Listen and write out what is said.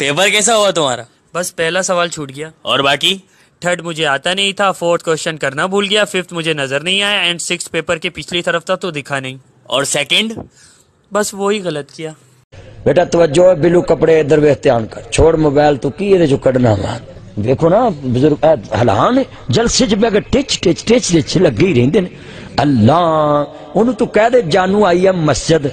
Paper कैसा हुआ तुम्हारा? बस पहला सवाल छूट गया। और बाकी? थर्ड मुझे आता नहीं था। फोर्थ क्वेश्चन करना भूल गया। फिफ्थ मुझे नज़र नहीं आया। एंड सिक्स पेपर के पिछली तरफ़ था तो दिखा नहीं। और सेकंड बस वो ही गलत किया। बेटा तवज्जो है बिलू कपड़े इधर वे ध्यान कर। छोड़ मोबाइल तू तो की जो कड़ना ਕੱਢਣਾ देखो ना बुज़ुर्ग हलान जल ਹਲਾਨ ਜਲਸੇ अगर टिच टिच टिच टिच ਟਿਚ ਟਿਚ ਲੱਗੇ अल्लाह ओनू तू तो कह दे जानू आई है मस्जिद।